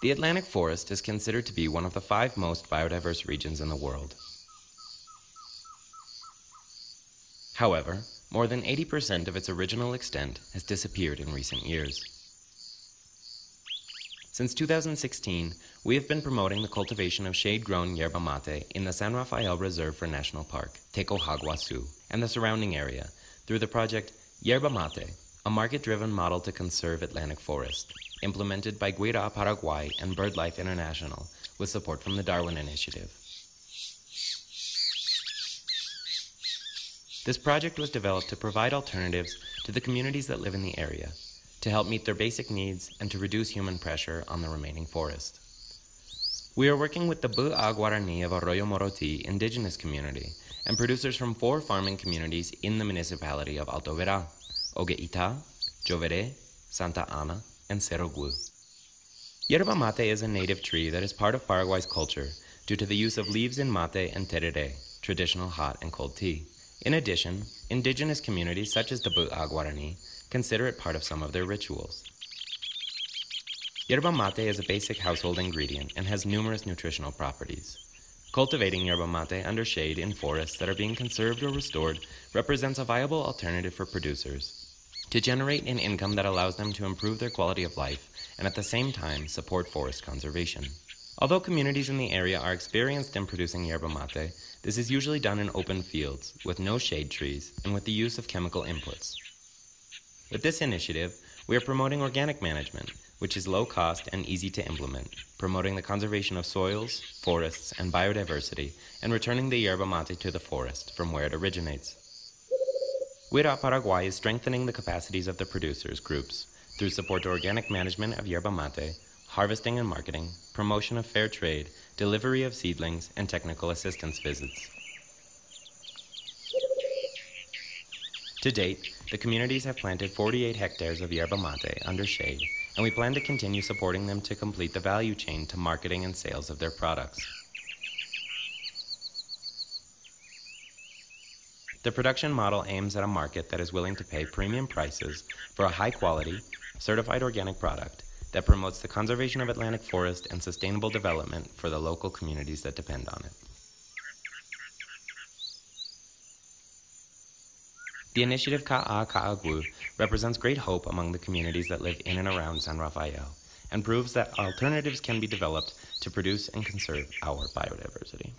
The Atlantic forest is considered to be one of the five most biodiverse regions in the world. However, more than 80% of its original extent has disappeared in recent years. Since 2016, we have been promoting the cultivation of shade-grown yerba mate in the San Rafael Reserve for National Park, Tekoha Guasu, and the surrounding area through the project Yerba Mate, a market-driven model to conserve Atlantic forest implemented by Guyra Paraguay and BirdLife International with support from the Darwin Initiative. This project was developed to provide alternatives to the communities that live in the area, to help meet their basic needs and to reduce human pressure on the remaining forest. We are working with the Mbya Guarani of Arroyo Moroti indigenous community and producers from four farming communities in the municipality of Alto Vera, Oga Ita, Jovere, Santa Ana, and Cerro Yerba mate is a native tree that is part of Paraguay's culture due to the use of leaves in mate and tereré, traditional hot and cold tea. In addition, indigenous communities such as the Mbya Guarani consider it part of some of their rituals. Yerba mate is a basic household ingredient and has numerous nutritional properties. Cultivating yerba mate under shade in forests that are being conserved or restored represents a viable alternative for producers to generate an income that allows them to improve their quality of life and at the same time support forest conservation. Although communities in the area are experienced in producing yerba mate, this is usually done in open fields with no shade trees and with the use of chemical inputs. With this initiative, we are promoting organic management, which is low cost and easy to implement, promoting the conservation of soils, forests, and biodiversity, and returning the yerba mate to the forest from where it originates. Guyra Paraguay is strengthening the capacities of the producers groups through support to organic management of yerba mate, harvesting and marketing, promotion of fair trade, delivery of seedlings, and technical assistance visits. To date, the communities have planted 48 hectares of yerba mate under shade, and we plan to continue supporting them to complete the value chain to marketing and sales of their products. The production model aims at a market that is willing to pay premium prices for a high quality, certified organic product that promotes the conservation of Atlantic forest and sustainable development for the local communities that depend on it. The initiative Ka'a Ka'agu represents great hope among the communities that live in and around San Rafael and proves that alternatives can be developed to produce and conserve our biodiversity.